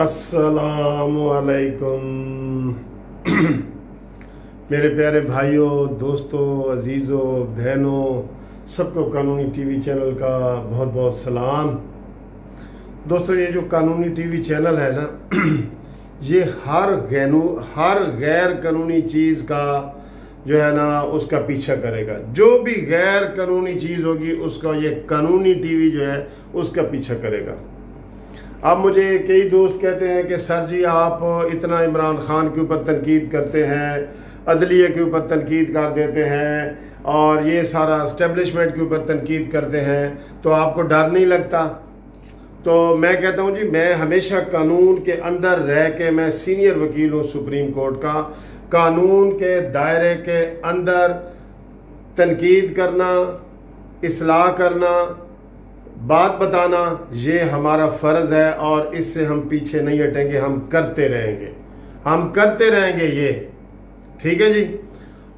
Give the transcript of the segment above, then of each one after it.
असलकुम मेरे प्यारे भाइयों, दोस्तों, अजीज़ों, बहनों, सबको कानूनी टीवी चैनल का बहुत बहुत सलाम। दोस्तों, ये जो कानूनी टीवी चैनल है ना, ये हर गैनू, हर गैर कानूनी चीज़ का जो है ना, उसका पीछा करेगा। जो भी गैर कानूनी चीज़ होगी, उसका ये कानूनी टीवी जो है, उसका पीछा करेगा। अब मुझे कई दोस्त कहते हैं कि, सर जी, आप इतना इमरान खान के ऊपर तनकीद करते हैं, अदलिया के ऊपर तनकीद कर देते हैं और ये सारा इस्टेबलिशमेंट के ऊपर तनकीद करते हैं तो आपको डर नहीं लगता? तो मैं कहता हूँ जी, मैं हमेशा कानून के अंदर रह के मैं सीनियर वकील हूँ सुप्रीम कोर्ट का। कानून के दायरे के अंदर तनकीद करना, इसलाह करना बात बताना, ये हमारा फ़र्ज़ है और इससे हम पीछे नहीं हटेंगे, हम करते रहेंगे। हम करते रहेंगे ये। ठीक है जी?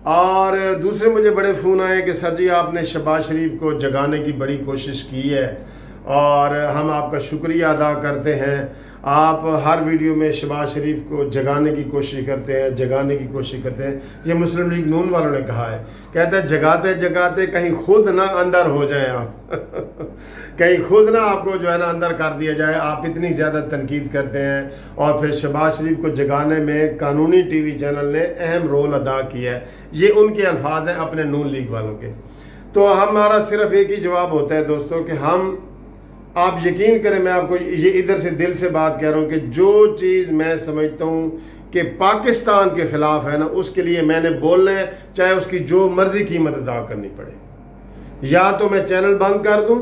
और दूसरे मुझे बड़े फ़ोन आए कि सर जी, आपने शबाज शरीफ को जगाने की बड़ी कोशिश की है। और हम आपका शुक्रिया अदा करते हैं। आप हर वीडियो में शबाज शरीफ को जगाने की कोशिश करते हैं, जगाने की कोशिश करते हैं। ये मुस्लिम लीग नून वालों ने कहा है। कहते हैं, जगाते जगाते कहीं खुद ना अंदर हो जाए आप। कहीं खुद ना आपको जो है ना अंदर कर दिया जाए। आप इतनी ज़्यादा तनकीद करते हैं। और फिर शबाज शरीफ को जगाने में कानूनी टीवी चैनल ने अहम रोल अदा किया है। ये उनके अल्फाज हैं अपने नून लीग वालों के। तो हमारा सिर्फ़ एक ही जवाब होता है दोस्तों कि हम आप यकीन करें, मैं आपको ये इधर से दिल से बात कह रहा हूँ कि जो चीज़ मैं समझता हूँ कि पाकिस्तान के ख़िलाफ़ है ना, उसके लिए मैंने बोलना है, चाहे उसकी जो मर्ज़ी कीमत अदा करनी पड़े। या तो मैं चैनल बंद कर दूँ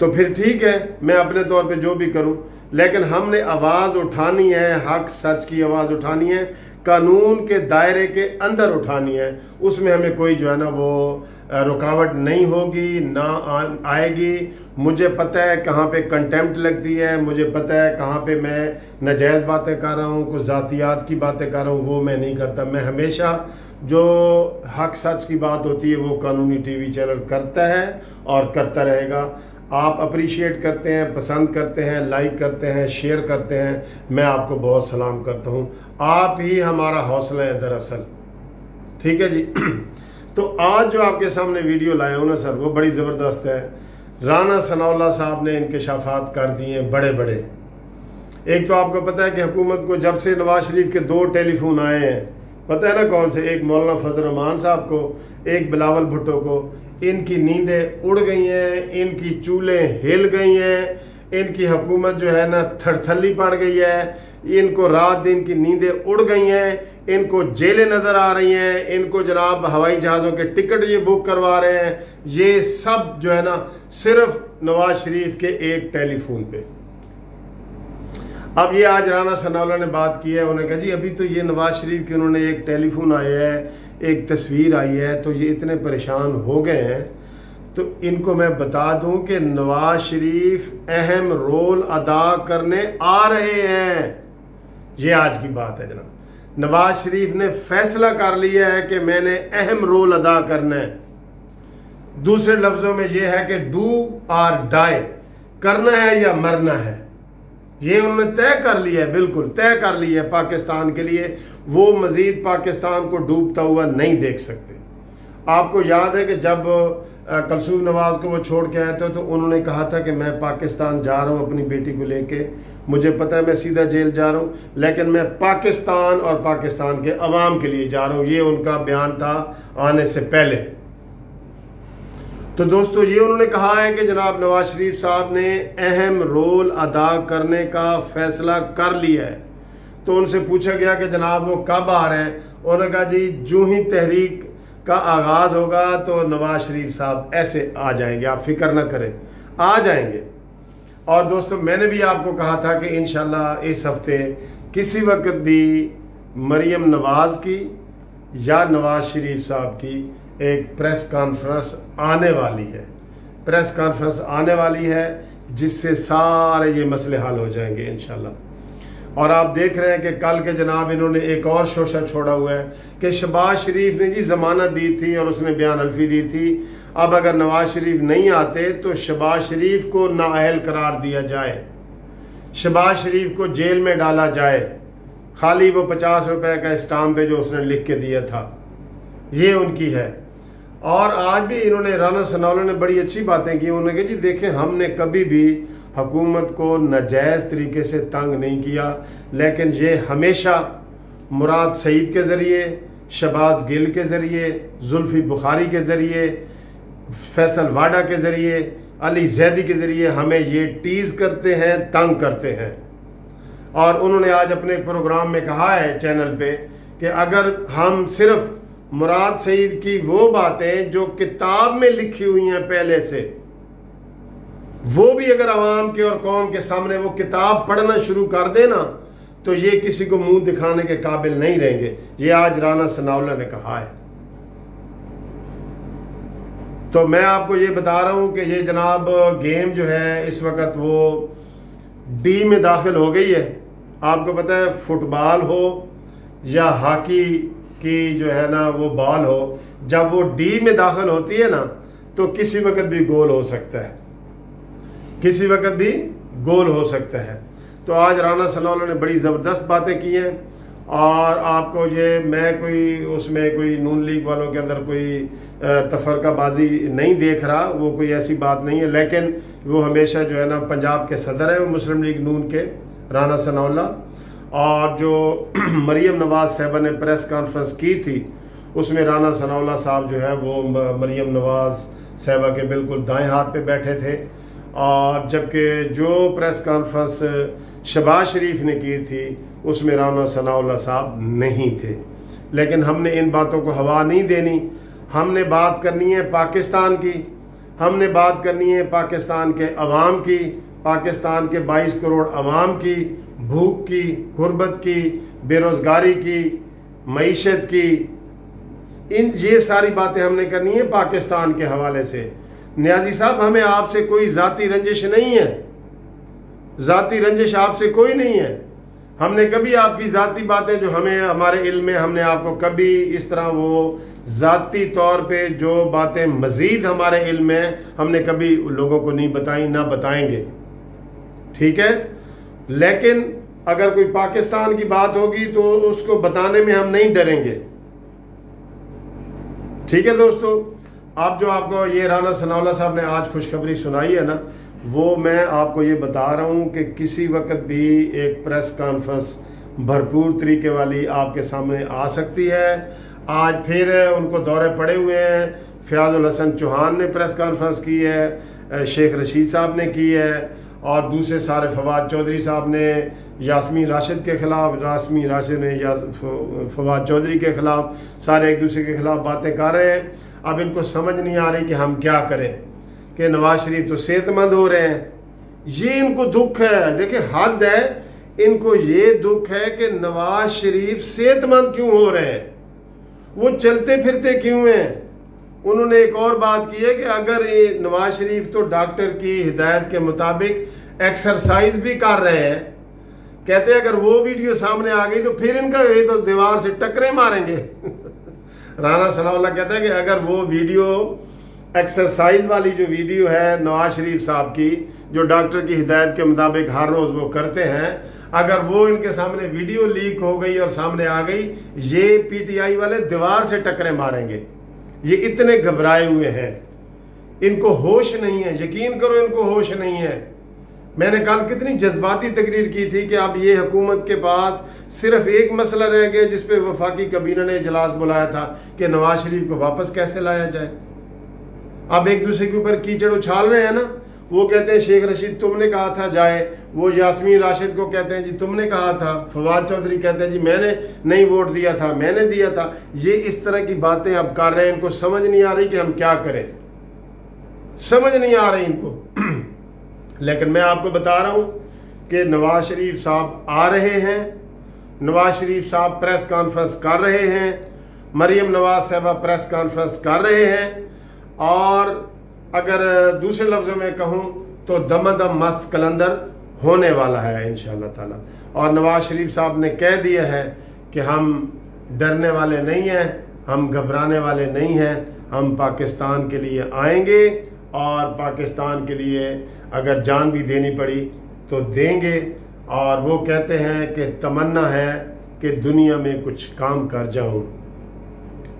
तो फिर ठीक है, मैं अपने तौर पे जो भी करूँ। लेकिन हमने आवाज़ उठानी है, हक सच की आवाज़ उठानी है, कानून के दायरे के अंदर उठानी है, उसमें हमें कोई जो है ना वो रुकावट नहीं होगी, ना आएगी। मुझे पता है कहाँ पे कंटेम्प्ट लगती है, मुझे पता है कहाँ पे मैं नजायज़ बातें कर रहा हूँ, कुछ ज़ातियात की बातें कर रहा हूँ, वो मैं नहीं करता। मैं हमेशा जो हक सच की बात होती है, वो कानूनी टीवी चैनल करता है और करता रहेगा। आप अप्रिशिएट करते हैं, पसंद करते हैं लाइक करते हैं शेयर करते हैं, मैं आपको बहुत सलाम करता हूँ। आप ही हमारा हौसला है दरअसल। ठीक है जी? तो आज जो आपके सामने वीडियो लाए हो ना सर, वो बड़ी ज़बरदस्त है। राना सनाउल्ला साहब ने इनकशाफात कर दिए बड़े बड़े एक तो आपको पता है कि हुकूमत को जब से नवाज़ शरीफ के दो टेलीफोन आए हैं, पता है ना कौन से? एक मौलाना फजल रहमान साहब को, एक बिलावल भुट्टो को। इनकी नींदें उड़ गई हैं, इनकी चूल्हें हिल गई हैं, इनकी हुकूमत जो है ना थरथली पड़ गई है, इनको रात दिन की नींदें उड़ गई हैं। इनको जेलें नज़र आ रही हैं, इनको जनाब हवाई जहाज़ों के टिकट ये बुक करवा रहे हैं। ये सब जो है ना, सिर्फ़ नवाज़ शरीफ के एक टेलीफोन पे। अब ये आज राना सनाउल्ला ने बात की है, उन्होंने कहा, जी, अभी तो ये नवाज़ शरीफ के उन्होंने एक टेलीफोन आया है, एक तस्वीर आई है तो ये इतने परेशान हो गए हैं। तो इनको मैं बता दूँ कि नवाज़ शरीफ अहम रोल अदा करने आ रहे हैं। ये आज की बात है जनाब। नवाज़ शरीफ ने फैसला कर लिया है कि मैंने अहम रोल अदा करना है। दूसरे लफ्जों में यह है कि डू आर डाई, करना है या मरना है। ये उन्होंने तय कर लिया है, बिल्कुल तय कर लिया है पाकिस्तान के लिए। वो मज़ीद पाकिस्तान को डूबता हुआ नहीं देख सकते। आपको याद है कि जब कलसूम नवाज़ को वो छोड़ के आए थे तो उन्होंने कहा था कि मैं पाकिस्तान जा रहा हूँ, अपनी बेटी को लेके। मुझे पता है मैं सीधा जेल जा रहा हूँ, लेकिन मैं पाकिस्तान और पाकिस्तान के अवाम के लिए जा रहा हूँ। ये उनका बयान था आने से पहले। तो दोस्तों, ये उन्होंने कहा है कि जनाब नवाज़ शरीफ साहब ने अहम रोल अदा करने का फैसला कर लिया है। तो उनसे पूछा गया कि जनाब वो कब आ रहे हैं? उन्होंने कहा, जी, जो ही तहरीक का आगाज़ होगा तो नवाज़ शरीफ साहब ऐसे आ जाएँगे। आप फ़िक्र ना करें, आ जाएँगे। और दोस्तों, मैंने भी आपको कहा था कि इन इस हफ़्ते किसी वक्त भी मरियम नवाज़ की या नवाज़ शरीफ साहब की एक प्रेस कॉन्फ्रेंस आने वाली है। प्रेस कॉन्फ्रेंस आने वाली है, जिससे सारे ये मसले हल हो जाएँगे इन और आप देख रहे हैं कि कल के जनाब इन्होंने एक और शोशा छोड़ा हुआ है कि शबाज शरीफ ने जी जमानत दी थी और उसने बयान अल्फी दी थी। अब अगर नवाज़ शरीफ नहीं आते तो शबाज शरीफ को नाअहल करार दिया जाए। शबाज शरीफ को जेल में डाला जाए। खाली वो पचास रुपए का स्टाम्प पे जो उसने लिख के दिया था। ये उनकी है। और आज भी इन्होंने राना सनौला ने बड़ी अच्छी बातें की। उन्होंने कहा, जी, देखें, हमने कभी भी हुकूमत को नजायज़ तरीके से तंग नहीं किया। लेकिन ये हमेशा मुराद सईद के ज़रिए, शबाज गिल के ज़रिए, जुल्फ़ी बुखारी के ज़रिए फैसल वाडा के ज़रिए, अली जैदी के ज़रिए हमें ये टीज़ करते हैं, तंग करते हैं। और उन्होंने आज अपने प्रोग्राम में कहा है चैनल पे कि अगर हम सिर्फ़ मुराद सईद की वो बातें जो किताब में लिखी हुई हैं पहले से, वो भी अगर आवाम के और कौम के सामने वो किताब पढ़ना शुरू कर देना तो ये किसी को मुँह दिखाने के काबिल नहीं रहेंगे। ये आज राना सनाउल्ला ने कहा है। तो मैं आपको ये बता रहा हूँ कि ये जनाब गेम जो है, इस वक्त वो डी में दाखिल हो गई है। आपको पता है, फुटबॉल हो या हॉकी की जो है ना, वो बॉल हो, जब वो डी में दाखिल होती है ना तो किसी वक्त भी गोल हो सकता है। किसी वक्त भी गोल हो सकता है। तो आज राना सनौला ने बड़ी ज़बरदस्त बातें की हैं। और आपको ये, मैं कोई, उसमें कोई नून लीग वालों के अंदर कोई तफरकाबाजी नहीं देख रहा, वो कोई ऐसी बात नहीं है। लेकिन वो हमेशा जो है ना, पंजाब के सदर है, वो मुस्लिम लीग नून के राना सनौला और जो मरीम नवाज़ साहबा ने प्रेस कॉन्फ्रेंस की थी, उसमें राना सनौला साहब जो है, वो मरीम नवाज़ साहबा के बिल्कुल दाएँ हाथ पे बैठे थे। और जबकि जो प्रेस कॉन्फ्रेंस शबाज शरीफ ने की थी उसमें राना सनाउल्ला साहब नहीं थे। लेकिन हमने इन बातों को हवा नहीं देनी। हमने बात करनी है पाकिस्तान की। हमने बात करनी है पाकिस्तान के अवाम की। पाकिस्तान के 22 करोड़ अवाम की, भूख की, गुर्बत की, बेरोज़गारी की, मीशत की। इन, ये सारी बातें हमने करनी है पाकिस्तान के हवाले से। न्याजी साहब, हमें आपसे कोई ज़ाती रंजिश नहीं है। ज़ाती रंजिश आपसे कोई नहीं है। हमने कभी आपकी ज़ाती बातें जो हमें, हमारे इल्म में हमने आपको कभी इस तरह वो ज़ाती तौर पे जो बातें मज़ीद हमारे इल्म में हमने कभी लोगों को नहीं बताई, ना बताएँगे। ठीक है? लेकिन अगर कोई पाकिस्तान की बात होगी तो उसको बताने में हम नहीं डरेंगे। ठीक है दोस्तों? आप जो आपको ये राना सनावला साहब ने आज खुशखबरी सुनाई है ना वो मैं आपको ये बता रहा हूँ कि किसी वक्त भी एक प्रेस कॉन्फ्रेंस भरपूर तरीके वाली आपके सामने आ सकती है। आज फिर उनको दौरे पड़े हुए हैं। फ़याजुल हसन चौहान ने प्रेस कॉन्फ्रेंस की है, शेख रशीद साहब ने की है, और दूसरे सारे फवाद चौधरी साहब ने, यासमीन राशिद के ख़िलाफ़ यासमीन राशिद ने या फवाद चौधरी के ख़िलाफ़, सारे एक दूसरे के ख़िलाफ़ बातें कर रहे हैं। अब इनको समझ नहीं आ रही कि हम क्या करें। कि नवाज़ शरीफ तो सेहतमंद हो रहे हैं। ये इनको दुख है। देखिए, हद है, इनको ये दुख है कि नवाज़ शरीफ सेहतमंद क्यों हो रहे हैं? वो चलते फिरते क्यों हैं? उन्होंने एक और बात की है कि अगर ये नवाज़ शरीफ तो डॉक्टर की हिदायत के मुताबिक एक्सरसाइज भी कर रहे हैं। कहते हैं, अगर वो वीडियो सामने आ गई तो फिर इनका ये तो दीवार से टकरे मारेंगे। राणा सनाउल्ला कहता है कि अगर वो वीडियो एक्सरसाइज वाली जो वीडियो है नवाज़ शरीफ साहब की, जो डॉक्टर की हिदायत के मुताबिक हर रोज़ वो करते हैं, अगर वो इनके सामने वीडियो लीक हो गई और सामने आ गई, ये पीटीआई वाले दीवार से टकरे मारेंगे। ये इतने घबराए हुए हैं। इनको होश नहीं है, यकीन करो इनको होश नहीं है। मैंने कल कितनी जज्बाती तकरीर की थी कि अब ये हुकूमत के पास सिर्फ़ एक मसला रह गया जिसपे वफाकी कबीना ने इजलास बुलाया था कि नवाज़ शरीफ को वापस कैसे लाया जाए। अब एक दूसरे के ऊपर कीचड़ उछाल रहे हैं ना, वो कहते हैं, शेख रशीद, तुमने कहा था, जाए। वो यासमीन राशिद को कहते हैं, जी, तुमने कहा था। फवाद चौधरी कहते हैं, जी, मैंने नहीं वोट दिया था, मैंने दिया था। ये इस तरह की बातें अब कर रहे हैं, इनको समझ नहीं आ रही कि हम क्या करें। समझ नहीं आ रही इनको। लेकिन मैं आपको बता रहा हूँ कि नवाज़ शरीफ साहब आ रहे हैं, नवाज़ शरीफ साहब प्रेस कॉन्फ्रेंस कर रहे हैं, मरियम नवाज़ साहबा प्रेस कॉन्फ्रेंस कर रहे हैं और अगर दूसरे लफ्ज़ों में कहूँ तो दमदम मस्त कलंदर होने वाला है इन ताला। और नवाज़ शरीफ साहब ने कह दिया है कि हम डरने वाले नहीं हैं, हम घबराने वाले नहीं हैं, हम पाकिस्तान के लिए आएँगे और पाकिस्तान के लिए अगर जान भी देनी पड़ी तो देंगे। और वो कहते हैं कि तमन्ना है कि दुनिया में कुछ काम कर जाऊँ।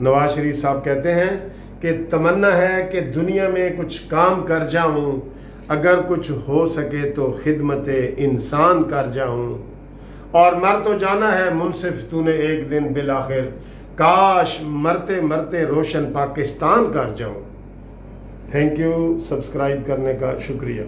नवाज़ शरीफ साहब कहते हैं कि तमन्ना है कि दुनिया में कुछ काम कर जाऊँ। अगर कुछ हो सके तो खिदमत इंसान कर जाऊँ। और मर तो जाना है मुनसिफ तूने एक दिन बिल आखिर काश मरते मरते रोशन पाकिस्तान कर जाऊँ। थैंक यू सब्सक्राइब करने का शुक्रिया।